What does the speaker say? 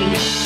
Bem